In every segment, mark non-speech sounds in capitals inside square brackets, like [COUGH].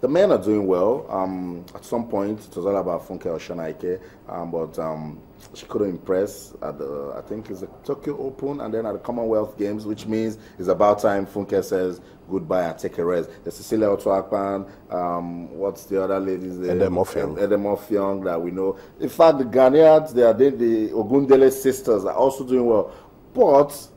the men are doing well. Um, at some point, it was all about Funke Oshonaike, um, but um, she couldn't impress at the, I think it's the Tokyo Open and then at the Commonwealth Games, which means it's about time Funke says goodbye and take a rest. The Cecilia Otu Akpan, um, what's the other ladies there? Edem Offiong. Edem Offiong that we know. In fact, the Ghanaians, they are the, the Ogundele sisters are also doing well. But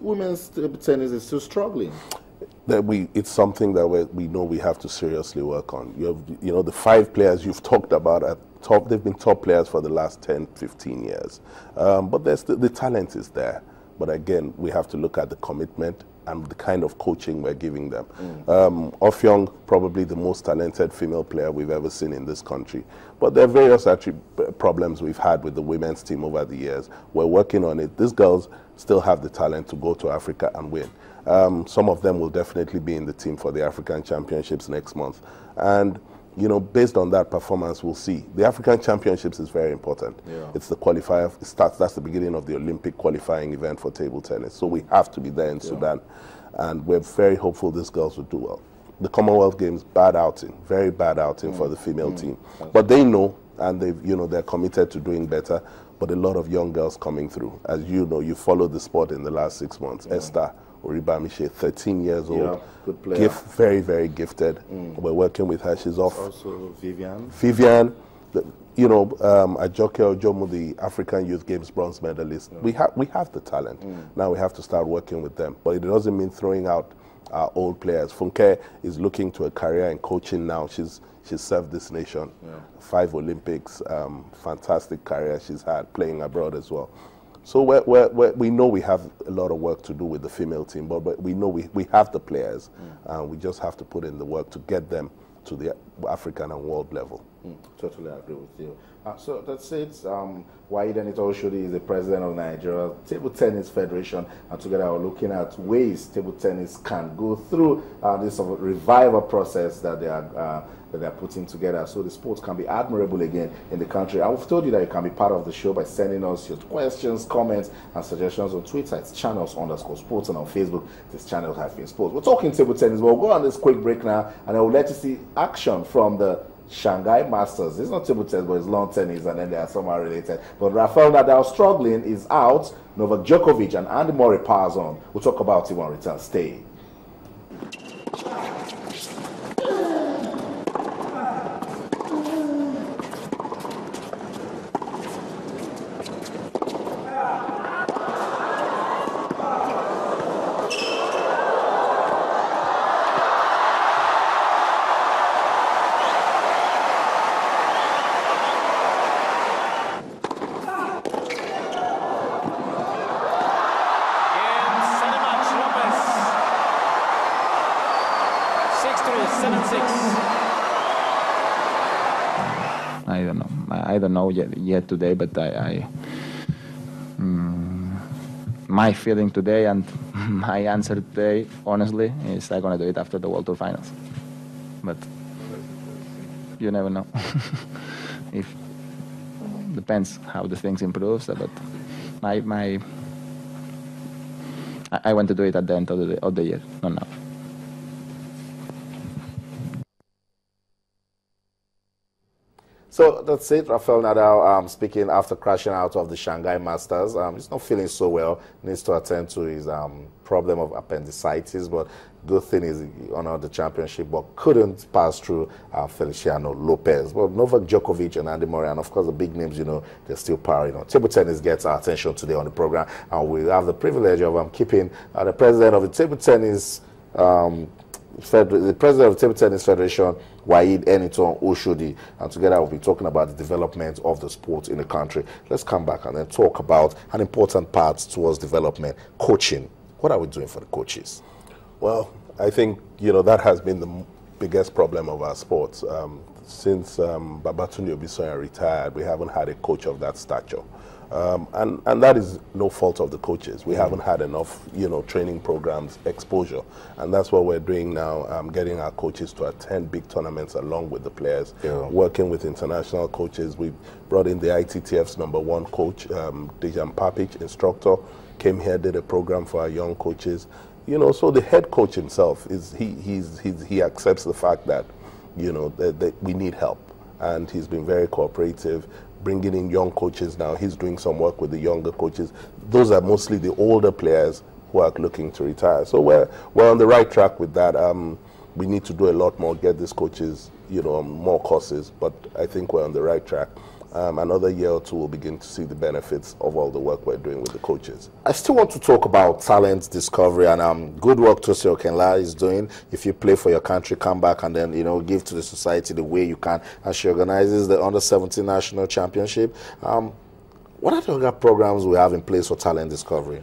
women's tennis is still struggling that we it's something that we, we know we have to seriously work on. You have you know the five players you've talked about at top they've been top players for the last 10 15 years. Um, but there's the, the talent is there. But again, we have to look at the commitment and the kind of coaching we're giving them. Mm. Um, probably the most talented female player we've ever seen in this country. But there are various actually problems we've had with the women's team over the years. We're working on it. These girls still have the talent to go to Africa and win. Um, some of them will definitely be in the team for the African Championships next month. And, you know, based on that performance, we'll see. The African Championships is very important. Yeah. It's the qualifier, it starts, that's the beginning of the Olympic qualifying event for table tennis. So we have to be there in yeah. Sudan. And we're very hopeful these girls will do well. The Commonwealth Games, bad outing, very bad outing mm. for the female mm. team. But they know, and they you know, they're committed to doing better. But a lot of young girls coming through. As you know, you followed the sport in the last six months. Yeah. Esther, Oribamise, 13 years old. Yeah, good player. Gift, very, very gifted. Mm. We're working with her. She's off. Also Vivian. Vivian, the, you know, um, Ajoke Ojomu, the African Youth Games bronze medalist. Yeah. We, have we have the talent. Mm. Now we have to start working with them. But it doesn't mean throwing out our old players. Funke is looking to a career in coaching now. She's she's served this nation. Yeah. Five Olympics, um, fantastic career she's had, playing abroad as well. So we're, we're, we're, we know we have a lot of work to do with the female team, but, but we know we, we have the players, mm. and we just have to put in the work to get them to the African and world level. Mm, totally agree with you. Uh, so that's it. Um, Waheed Enitan-Oshodi is the president of Nigeria Table Tennis Federation, and together we're looking at ways table tennis can go through uh, this revival process that they are uh, that they're putting together so the sport can be admirable again in the country. I've told you that you can be part of the show by sending us your questions, comments, and suggestions on Twitter. It's channels underscore sports and on Facebook, it's channels been sports. We're talking table tennis, but we'll go on this quick break now and I will let you see action from the Shanghai Masters. It's not table tennis, but it's lawn tennis, and then they are somehow related. But Rafael Nadal struggling is out. Novak Djokovic and Andy Murray powers on. We'll talk about it when we return. Stay. Know yet, yet today, but I, I um, my feeling today and [LAUGHS] my answer today, honestly, is I'm gonna do it after the World Tour Finals. But you never know. [LAUGHS] if depends how the things improves, but my my I, I want to do it at the end of the of the year, not now. So that's it. Rafael Nadal um, speaking after crashing out of the Shanghai Masters. Um, he's not feeling so well. Needs to attend to his um, problem of appendicitis. But good thing is he honored the championship, but couldn't pass through uh, Feliciano Lopez. But Novak Djokovic and Andy Murray, and of course the big names, you know, they're still powering on. Table tennis gets our attention today on the program, and we have the privilege of um, keeping uh, the president of the table tennis. Um, the president of the Table Tennis Federation, Waheed Enitan Oshodi, and together we'll be talking about the development of the sport in the country. Let's come back and then talk about an important part towards development, coaching. What are we doing for the coaches? Well, I think, you know, that has been the biggest problem of our sports. Um, since um, Babatunde Obisanya retired, we haven't had a coach of that stature. Um, and, and that is no fault of the coaches. We mm. haven't had enough, you know, training programs, exposure. And that's what we're doing now, um, getting our coaches to attend big tournaments along with the players, yeah. working with international coaches. We brought in the ITTF's number one coach, um, Dejan Papic, instructor, came here, did a program for our young coaches. You know, so the head coach himself, is he, he's, he's, he accepts the fact that you know, that, that we need help. And he's been very cooperative, bringing in young coaches now. He's doing some work with the younger coaches. Those are mostly the older players who are looking to retire. So we're, we're on the right track with that. Um, we need to do a lot more, get these coaches, you know, more courses, but I think we're on the right track um, another year or two, we'll begin to see the benefits of all the work we're doing with the coaches. I still want to talk about talent discovery and um, good work Tosin Okenla is doing. If you play for your country, come back and then, you know, give to the society the way you can. As she organizes the Under-17 National Championship. Um, what are the other programs we have in place for talent discovery?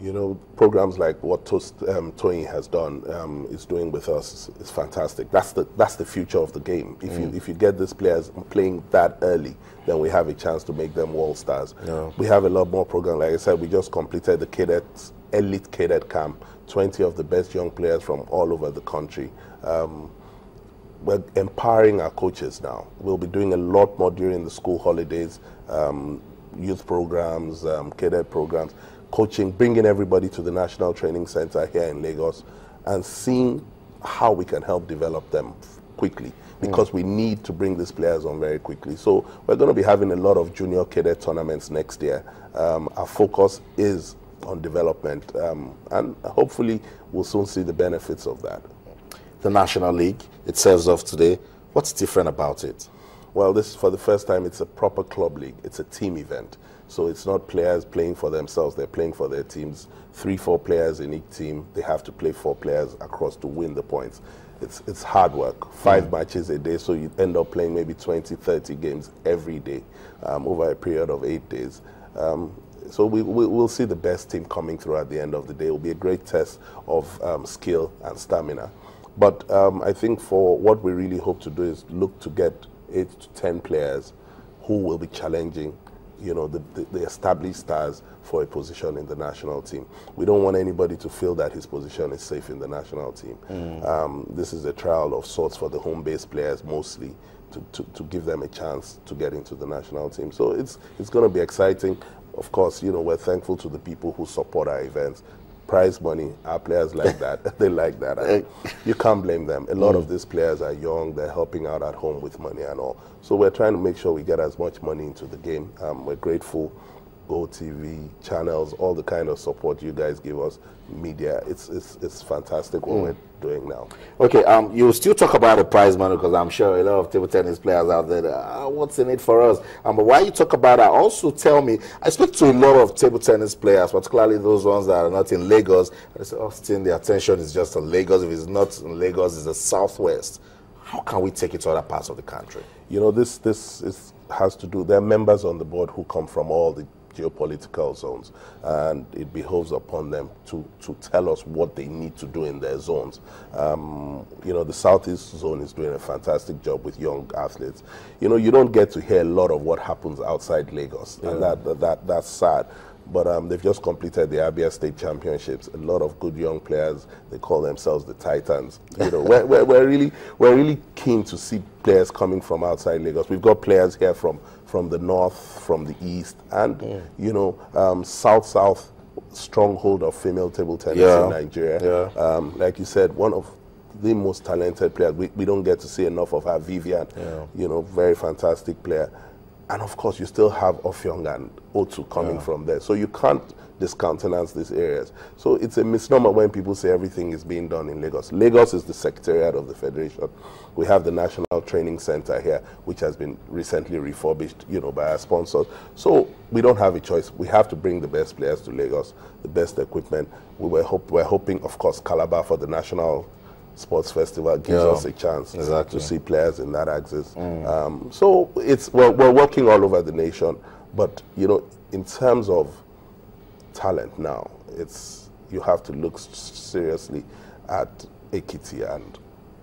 You know, programs like what Toast, um, has done um, is doing with us is, fantastic. That's the that's the future of the game. If mm. you if you get these players playing that early, then we have a chance to make them world stars. Yeah. We have a lot more programs. Like I said, we just completed the cadets elite cadet camp. Twenty of the best young players from all over the country. Um, we're empowering our coaches now. We'll be doing a lot more during the school holidays, um, youth programs, um, cadet programs coaching, bringing everybody to the National Training Center here in Lagos and seeing how we can help develop them quickly because we need to bring these players on very quickly. So we're going to be having a lot of junior cadet tournaments next year. Um, our focus is on development um, and hopefully we'll soon see the benefits of that. The National League, it serves off today. What's different about it? Well, this is for the first time, it's a proper club league. It's a team event. So it's not players playing for themselves, they're playing for their teams. Three, four players in each team, they have to play four players across to win the points. It's, it's hard work. Five mm. matches a day, so you end up playing maybe 20, 30 games every day um, over a period of eight days. Um, so we, we, will see the best team coming through at the end of the day. It will be a great test of um, skill and stamina. But um, I think for what we really hope to do is look to get eight to 10 players who will be challenging you know, the, the, the, established stars for a position in the national team. We don't want anybody to feel that his position is safe in the national team. Mm. Um, this is a trial of sorts for the home-based players mostly to, to, to, give them a chance to get into the national team. So it's, it's going to be exciting. Of course, you know, we're thankful to the people who support our events prize money. Our players like [LAUGHS] that. [LAUGHS] they like that. you can't blame them. A lot mm. of these players are young. They're helping out at home with money and all. So we're trying to make sure we get as much money into the game. Um, we're grateful. Go TV channels, all the kind of support you guys give us, media. It's it's it's fantastic what mm. we're doing now. Okay, um, you still talk about the prize money because I'm sure a lot of table tennis players out there, uh, what's in it for us? Um, but while you talk about that, also tell me, I speak to a lot of table tennis players, particularly those ones that are not in Lagos. I say, Austin, the attention is just on Lagos. If it's not in Lagos, it's the Southwest. How can we take it to other parts of the country? You know, this, this is, has to do, there are members on the board who come from all the geopolitical zones, and it behoves upon them to, to tell us what they need to do in their zones. Um, you know, the Southeast zone is doing a fantastic job with young athletes. You know, you don't get to hear a lot of what happens outside Lagos, yeah. and that, that, that, that's sad. But um, they've just completed the Abia State Championships. A lot of good young players. They call themselves the Titans. You know, we're, we're, we're, really we're really keen to see players coming from outside Lagos. We've got players here from from the north, from the east, and yeah. you know, um, south south stronghold of female table tennis yeah. in Nigeria. Yeah. Um, like you said, one of the most talented players. We, we don't get to see enough of her. Vivian, you know, very fantastic player. And of course, you still have Offiong and Otu coming yeah. from there. So you can't discountenance these areas. So it's a misnomer when people say everything is being done in Lagos. Lagos is the secretariat of the Federation. We have the National Training Center here, which has been recently refurbished, you know, by our sponsors. So we don't have a choice. We have to bring the best players to Lagos, the best equipment. We were, hope, we're hoping, of course, Calabar for the National sports festival gives yeah, us a chance exactly. to see players in that axis. Mm. Um, so it's we're, we're working all over the nation, but you know, in terms of talent now, it's you have to look seriously at Ekiti and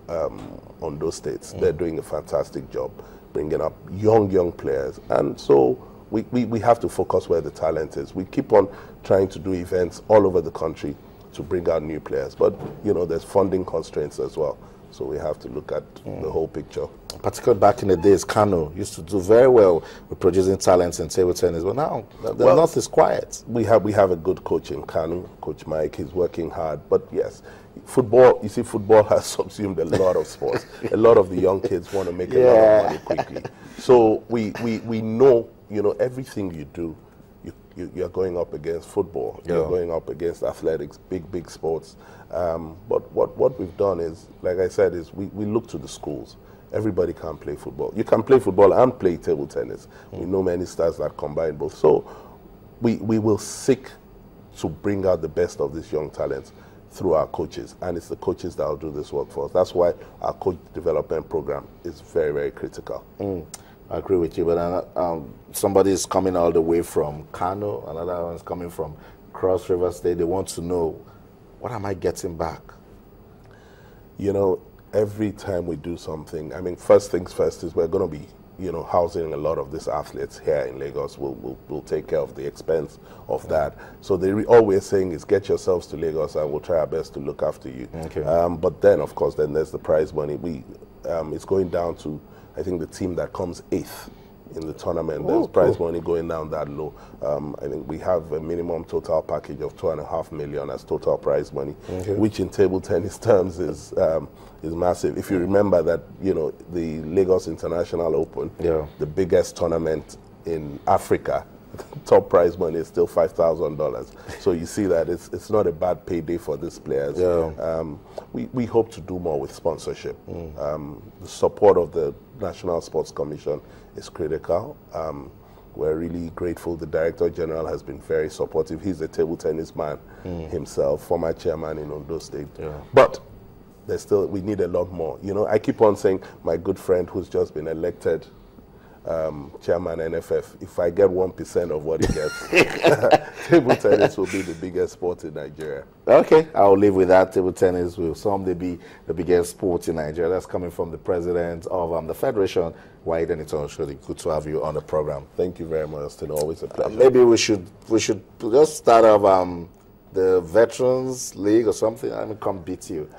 um, on those states. Mm. They're doing a fantastic job bringing up young, young players, and so. We, we, we have to focus where the talent is. We keep on trying to do events all over the country to bring out new players. But, you know, there's funding constraints as well. So we have to look at mm. the whole picture. Particularly back in the days, Kano used to do very well with producing talents in table tennis, but now the well, north is quiet. We have we have a good coach in Kano, Coach Mike. He's working hard, but yes, football, you see, football [LAUGHS] has subsumed a lot of sports. a lot of the young kids want to make a lot of money quickly. So we, we, we know, you know, everything you do, you, you, you're going up against football. You're going up against athletics, big, big sports. Um, but what, what we've done is, like I said, is we, we look to the schools. Everybody can play football. You can play football and play table tennis. We know many stars that combine both. So we, we will seek to bring out the best of these young talents through our coaches. And it's the coaches that will do this work for us. That's why our coach development program is very, very critical. I agree with you, but uh, um, somebody is coming all the way from Kano, another one's coming from Cross River State. They want to know, what am I getting back? you know, every time we do something, I mean, first things first is we're going to be, you know, housing a lot of these athletes here in Lagos. We'll, we'll, we'll take care of the expense of that. So they re- all we're saying is get yourselves to Lagos and we'll try our best to look after you. Okay. Um, but then, of course, then there's the prize money. We, um, it's going down to, I think, the team that comes eighth in the tournament. There's Oh, prize cool. money going down that low. Um, I think we have a minimum total package of two and a half million as total prize money, which in table tennis [LAUGHS] terms is um, is massive. If you remember that, you know, the Lagos International Open, Yeah. the biggest tournament in Africa. [LAUGHS] Top prize money is still five thousand dollars. So you see that it's it's not a bad payday for these players. Yeah. Um, we, we hope to do more with sponsorship. Um, the support of the National Sports Commission is critical. Um, we're really grateful. The Director General has been very supportive. He's a table tennis man himself, former chairman in Ondo State. Yeah. But there's still, we need a lot more. You know, I keep on saying, my good friend who's just been elected um, chairman NFF, if I get 1% of what he gets, [LAUGHS] table tennis will be the biggest sport in Nigeria. Okay, I'll live with that. Table tennis will someday be the biggest sport in Nigeria. That's coming from the president of um, the Federation, Why Wade Enitan Shodi. Good to have you on the program. Thank you very much, Austin. Always a Uh, pleasure. maybe we should we should just start off um, the Veterans League or something. Let me come beat you. [LAUGHS]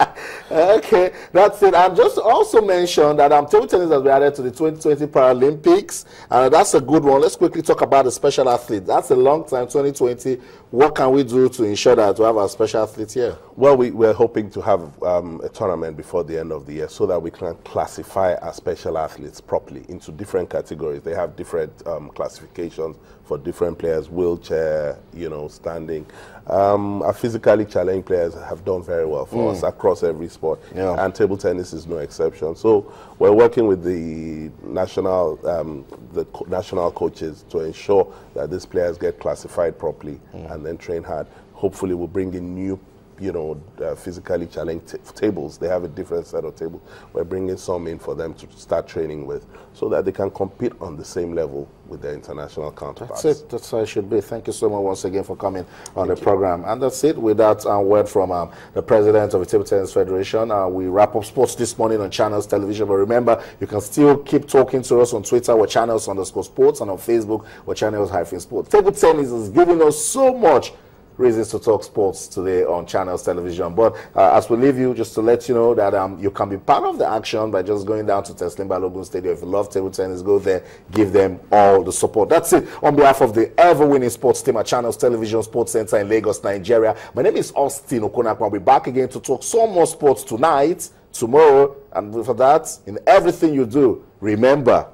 [LAUGHS] okay, that's it. And just also mention that um, table tennis has been added to the 2020 Paralympics, and that's a good one. Let's quickly talk about the special athletes. That's a long time, 2020. What can we do to ensure that we have our special athletes here? Well, we, we're hoping to have um, a tournament before the end of the year so that we can classify our special athletes properly into different categories. They have different um, classifications for different players, wheelchair, you know, standing. Um, our physically challenged players have done very well for us across every sport, Yeah. and table tennis is no exception. So we're working with the national, um, the co- national coaches to ensure that these players get classified properly and then train hard. Hopefully, we'll bring in new you know, uh, physically challenged t- tables. They have a different set of tables. We're bringing some in for them to start training with so that they can compete on the same level with their international counterparts. That's it. That's how it should be. Thank you so much once again for coming on the program. And that's it. With that uh, word from um, the president of the Table Tennis Federation, uh, we wrap up sports this morning on Channels Television. But remember, you can still keep talking to us on Twitter, with Channels underscore sports, and on Facebook, with Channels hyphen sports. Table tennis is giving us so much reasons to talk sports today on channels television. But uh, as we leave you just to let you know that um, you can be part of the action by just going down to Teslim Balogun Stadium. If you love table tennis go there give them all the support. That's it. On behalf of the ever winning sports team at channels television sports center in Lagos Nigeria my name is Austin Okonkwo I'll be back again to talk some more sports tonight tomorrow and for that in everything you do remember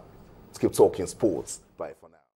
to keep talking sports